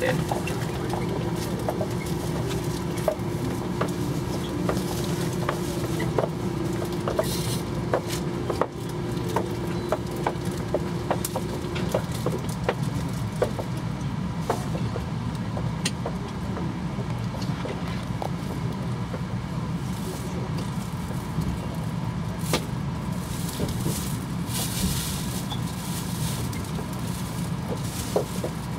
で。す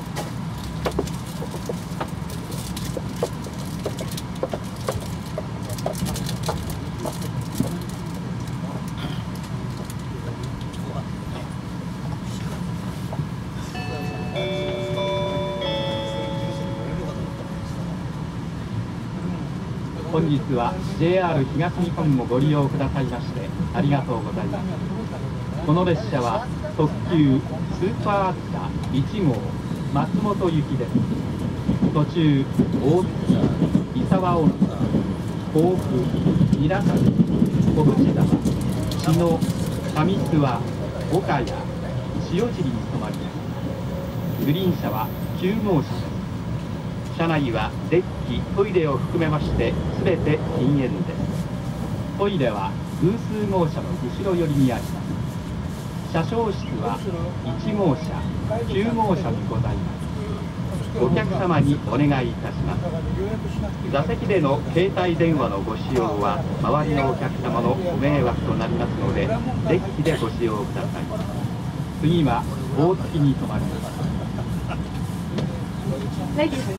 本日は JR 東日本をご利用くださいましてありがとうございます。この列車は特急スーパーアクタ1号松本行きです。途中大月三沢大津甲府稲崎小淵沢茅野上諏訪岡谷塩尻に停まります。グリーン車は9号車です。車内はデッキトイレを含めまして全て禁煙です。トイレは偶数号車の後ろ寄りにあります。車掌室は1号車9号車にございます。お客様にお願いいたします。座席での携帯電話のご使用は周りのお客様のご迷惑となりますのでデッキでご使用ください。次は大月に停まります。